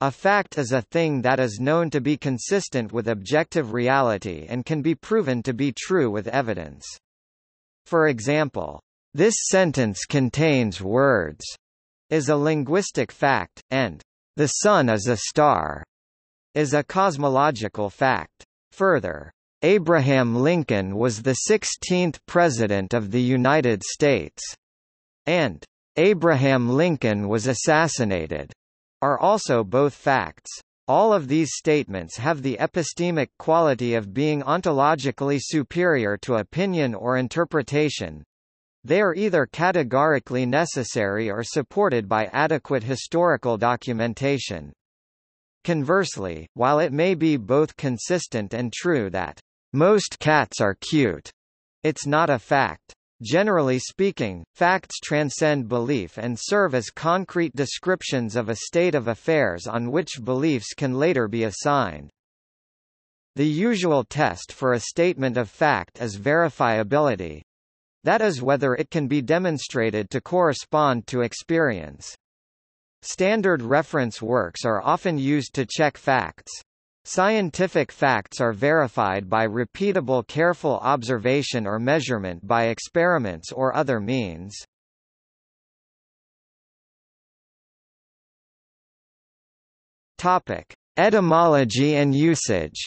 A fact is a thing that is known to be consistent with objective reality and can be proven to be true with evidence. For example, this sentence contains words is a linguistic fact, and the sun is a star is a cosmological fact. Further, Abraham Lincoln was the 16th President of the United States, and Abraham Lincoln was assassinated are also both facts. All of these statements have the epistemic quality of being ontologically superior to opinion or interpretation. They are either categorically necessary or supported by adequate historical documentation. Conversely, while it may be both consistent and true that most cats are cute, it's not a fact. Generally speaking, facts transcend belief and serve as concrete descriptions of a state of affairs on which beliefs can later be assigned. The usual test for a statement of fact is verifiability. That is whether it can be demonstrated to correspond to experience. Standard reference works are often used to check facts. Scientific facts are verified by repeatable careful observation or measurement by experiments or other means. Topic: Etymology and usage.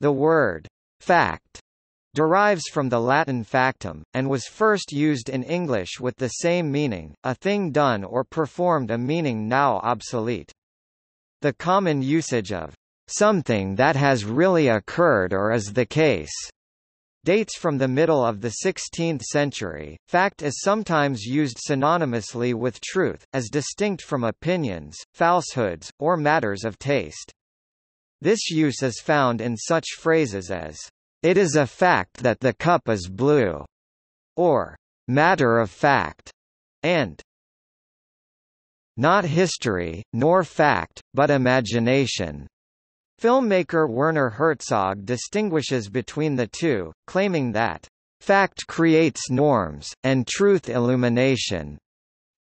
The word fact derives from the Latin factum, and was first used in English with the same meaning, a thing done or performed a meaning now obsolete. The common usage of something that has really occurred or is the case dates from the middle of the 16th century. Fact is sometimes used synonymously with truth, as distinct from opinions, falsehoods, or matters of taste. This use is found in such phrases as it is a fact that the cup is blue, or matter of fact, and not history, nor fact, but imagination. Filmmaker Werner Herzog distinguishes between the two, claiming that fact creates norms, and truth illumination.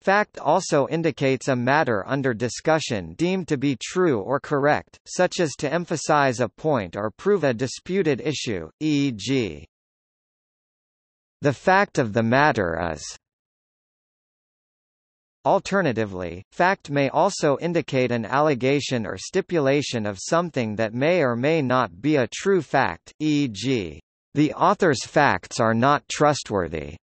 Fact also indicates a matter under discussion deemed to be true or correct, such as to emphasize a point or prove a disputed issue, e.g. The fact of the matter is Alternatively, fact may also indicate an allegation or stipulation of something that may or may not be a true fact, e.g., the author's facts are not trustworthy.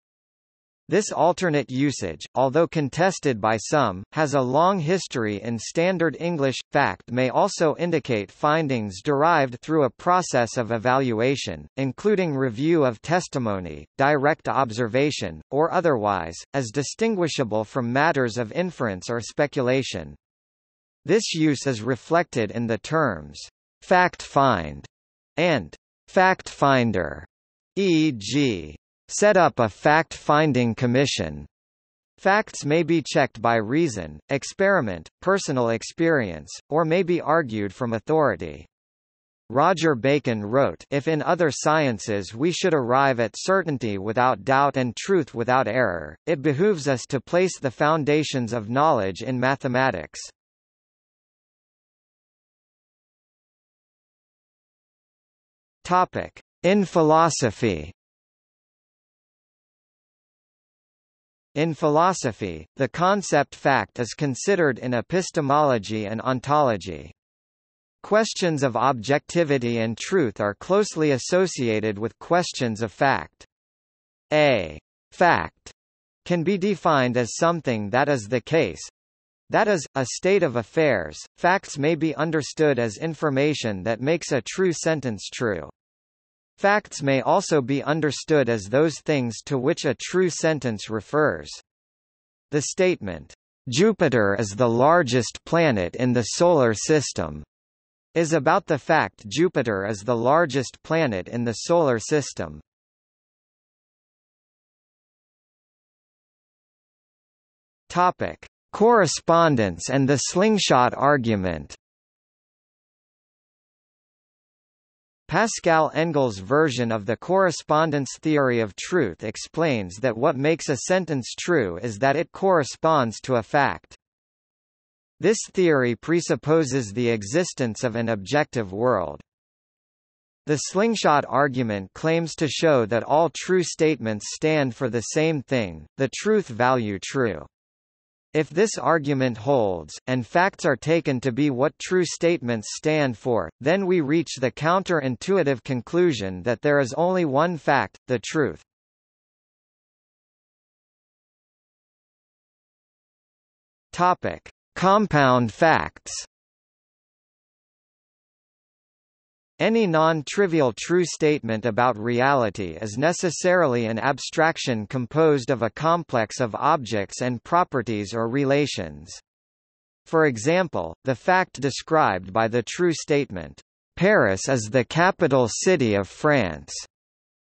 This alternate usage, although contested by some, has a long history in Standard English. Fact may also indicate findings derived through a process of evaluation, including review of testimony, direct observation, or otherwise, as distinguishable from matters of inference or speculation. This use is reflected in the terms fact find and fact finder, e.g. Set up a fact-finding commission. Facts may be checked by reason, experiment, personal experience, or may be argued from authority. Roger Bacon wrote, If in other sciences we should arrive at certainty without doubt and truth without error, it behooves us to place the foundations of knowledge in mathematics. Topic. In philosophy In philosophy, the concept fact is considered in epistemology and ontology. Questions of objectivity and truth are closely associated with questions of fact. A fact can be defined as something that is the case, that is, a state of affairs. Facts may be understood as information that makes a true sentence true. Facts may also be understood as those things to which a true sentence refers. The statement, "'Jupiter is the largest planet in the Solar System' is about the fact Jupiter is the largest planet in the Solar System. Topic. Correspondence and the slingshot argument Pascal Engel's version of the correspondence theory of truth explains that what makes a sentence true is that it corresponds to a fact. This theory presupposes the existence of an objective world. The slingshot argument claims to show that all true statements stand for the same thing, the truth value true. If this argument holds, and facts are taken to be what true statements stand for, then we reach the counter-intuitive conclusion that there is only one fact, the truth. Topic: Compound facts. Any non-trivial true statement about reality is necessarily an abstraction composed of a complex of objects and properties or relations. For example, the fact described by the true statement, "'Paris is the capital city of France'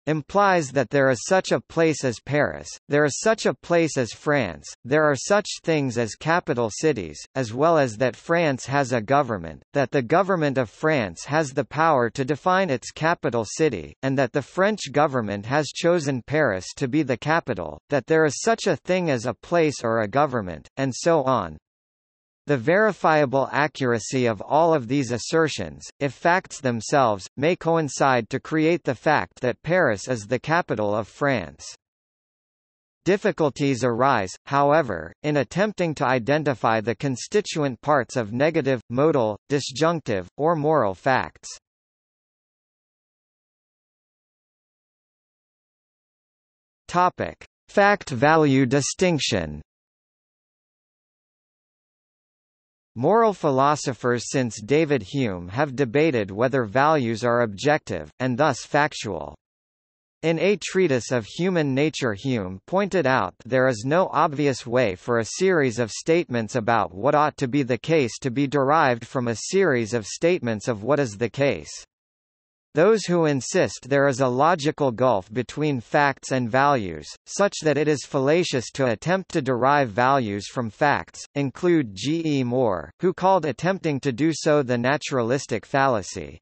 implies that there is such a place as Paris, there is such a place as France, there are such things as capital cities, as well as that France has a government, that the government of France has the power to define its capital city, and that the French government has chosen Paris to be the capital, that there is such a thing as a place or a government, and so on. The verifiable accuracy of all of these assertions, if facts themselves, may coincide to create the fact that Paris is the capital of France. Difficulties arise, however, in attempting to identify the constituent parts of negative, modal, disjunctive, or moral facts. Topic: Fact-value distinction. Moral philosophers since David Hume have debated whether values are objective, and thus factual. In A Treatise of Human Nature Hume pointed out there is no obvious way for a series of statements about what ought to be the case to be derived from a series of statements of what is the case. Those who insist there is a logical gulf between facts and values, such that it is fallacious to attempt to derive values from facts, include G. E. Moore, who called attempting to do so the naturalistic fallacy.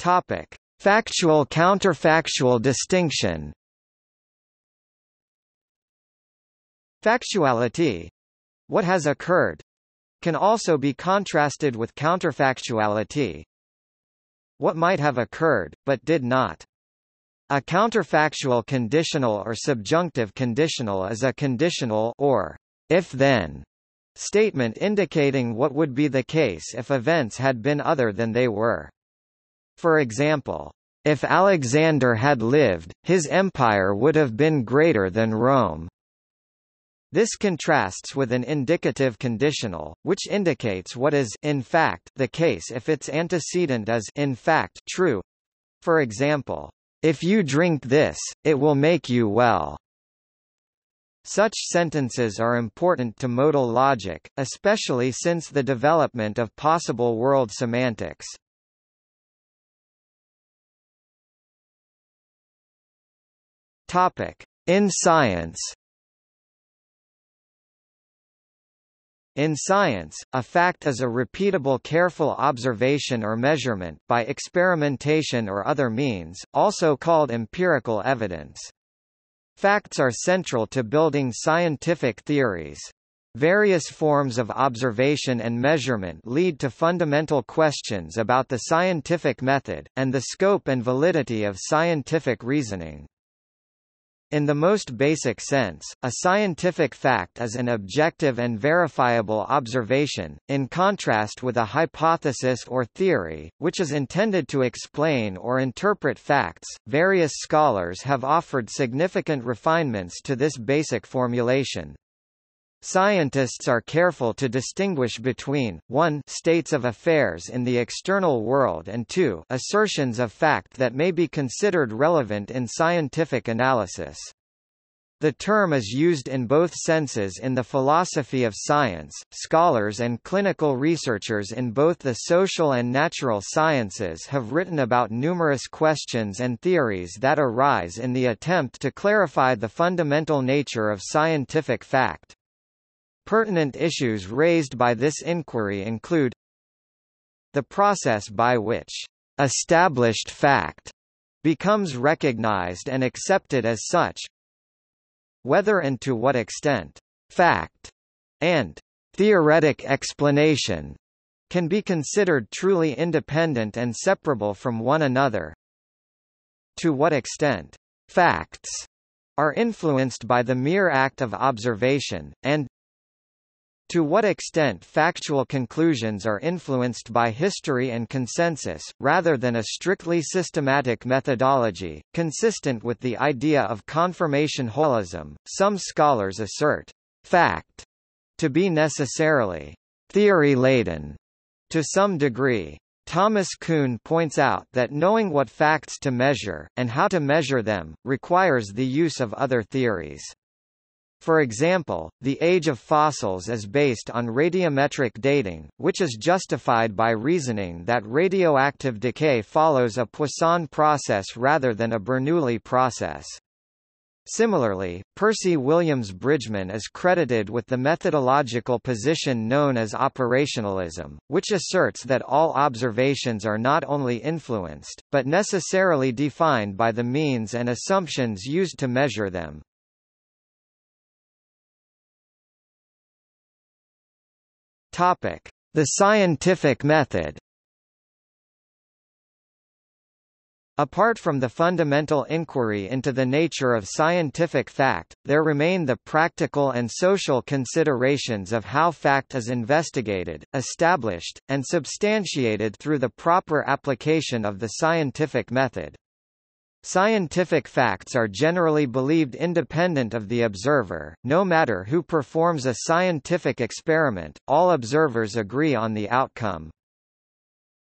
Topic: Factual counterfactual distinction. Factuality what has occurred can also be contrasted with counterfactuality. What might have occurred, but did not. A counterfactual conditional or subjunctive conditional is a conditional or if-then statement indicating what would be the case if events had been other than they were. For example, if Alexander had lived, his empire would have been greater than Rome. This contrasts with an indicative conditional, which indicates what is in fact the case if its antecedent is in fact true. For example, if you drink this, it will make you well. Such sentences are important to modal logic, especially since the development of possible world semantics. Topic: In science In science, a fact is a repeatable careful observation or measurement by experimentation or other means, also called empirical evidence. Facts are central to building scientific theories. Various forms of observation and measurement lead to fundamental questions about the scientific method, and the scope and validity of scientific reasoning. In the most basic sense, a scientific fact is an objective and verifiable observation, in contrast with a hypothesis or theory, which is intended to explain or interpret facts. Various scholars have offered significant refinements to this basic formulation. Scientists are careful to distinguish between, 1 states of affairs in the external world and 2 assertions of fact that may be considered relevant in scientific analysis. The term is used in both senses in the philosophy of science. Scholars and clinical researchers in both the social and natural sciences have written about numerous questions and theories that arise in the attempt to clarify the fundamental nature of scientific fact. Pertinent issues raised by this inquiry include the process by which established fact becomes recognized and accepted as such whether and to what extent fact and theoretic explanation can be considered truly independent and separable from one another to what extent facts are influenced by the mere act of observation, and to what extent factual conclusions are influenced by history and consensus, rather than a strictly systematic methodology, consistent with the idea of confirmation holism, some scholars assert fact to be necessarily theory-laden to some degree. Thomas Kuhn points out that knowing what facts to measure, and how to measure them, requires the use of other theories. For example, the age of fossils is based on radiometric dating, which is justified by reasoning that radioactive decay follows a Poisson process rather than a Bernoulli process. Similarly, Percy Williams Bridgman is credited with the methodological position known as operationalism, which asserts that all observations are not only influenced, but necessarily defined by the means and assumptions used to measure them. Topic: The scientific method. Apart from the fundamental inquiry into the nature of scientific fact, there remain the practical and social considerations of how fact is investigated, established, and substantiated through the proper application of the scientific method. Scientific facts are generally believed independent of the observer, no matter who performs a scientific experiment, all observers agree on the outcome.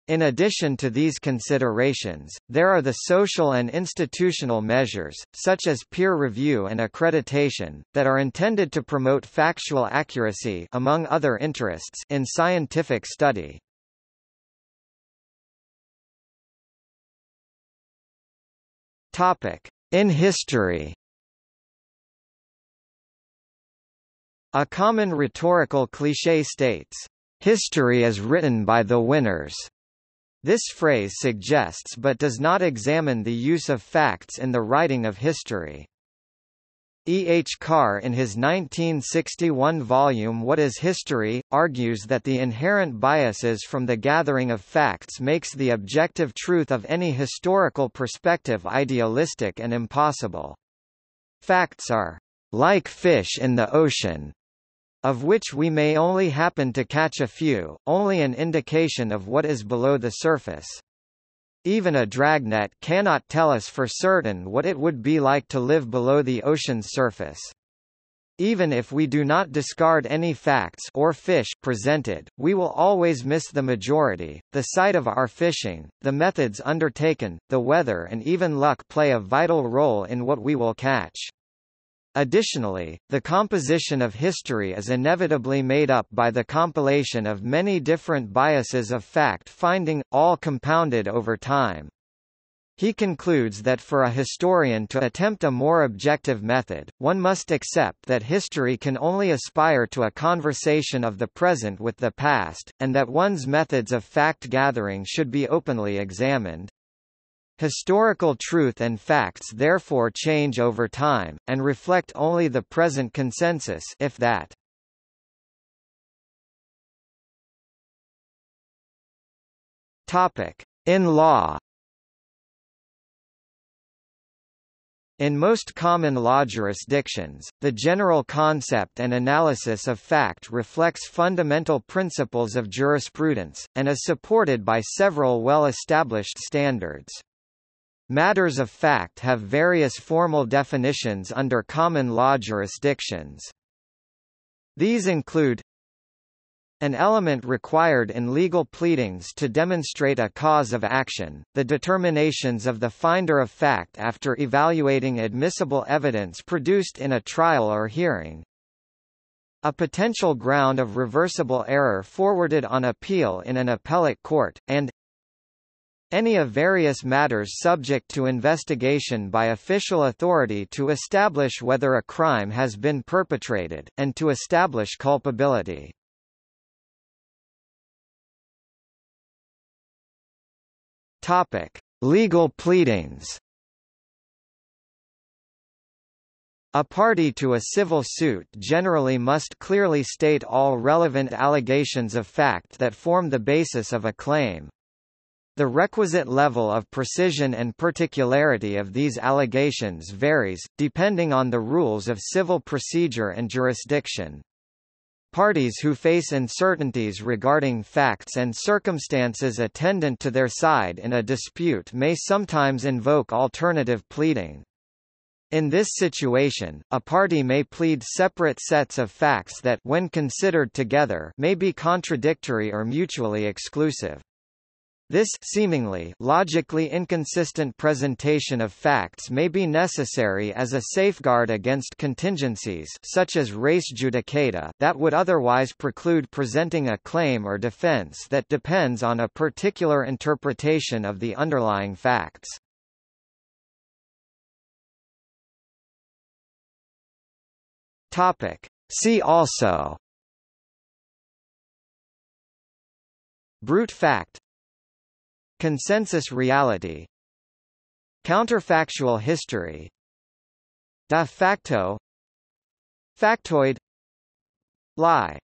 In addition to these considerations, there are the social and institutional measures, such as peer review and accreditation, that are intended to promote factual accuracy among other interests in scientific study. Topic: In history. A common rhetorical cliché states, "History is written by the winners." This phrase suggests but does not examine the use of facts in the writing of history. E. H. Carr in his 1961 volume What is History, argues that the inherent biases from the gathering of facts makes the objective truth of any historical perspective idealistic and impossible. Facts are like fish in the ocean, of which we may only happen to catch a few, only an indication of what is below the surface. Even a dragnet cannot tell us for certain what it would be like to live below the ocean's surface. Even if we do not discard any facts or fish presented, we will always miss the majority. The site of our fishing, the methods undertaken, the weather and even luck play a vital role in what we will catch. Additionally, the composition of history is inevitably made up by the compilation of many different biases of fact-finding, all compounded over time. He concludes that for a historian to attempt a more objective method, one must accept that history can only aspire to a conversation of the present with the past, and that one's methods of fact-gathering should be openly examined. Historical truth and facts therefore change over time, and reflect only the present consensus if that. In law In most common law jurisdictions, the general concept and analysis of fact reflects fundamental principles of jurisprudence, and is supported by several well-established standards. Matters of fact have various formal definitions under common law jurisdictions. These include an element required in legal pleadings to demonstrate a cause of action, the determinations of the finder of fact after evaluating admissible evidence produced in a trial or hearing, a potential ground of reversible error forwarded on appeal in an appellate court, and any of various matters subject to investigation by official authority to establish whether a crime has been perpetrated, and to establish culpability. Topic: Legal pleadings. A party to a civil suit generally must clearly state all relevant allegations of fact that form the basis of a claim. The requisite level of precision and particularity of these allegations varies, depending on the rules of civil procedure and jurisdiction. Parties who face uncertainties regarding facts and circumstances attendant to their side in a dispute may sometimes invoke alternative pleading. In this situation, a party may plead separate sets of facts that when considered together may be contradictory or mutually exclusive. This seemingly logically inconsistent presentation of facts may be necessary as a safeguard against contingencies such as res judicata that would otherwise preclude presenting a claim or defense that depends on a particular interpretation of the underlying facts. Topic. See also Brute fact Consensus reality Counterfactual history De facto Factoid Lie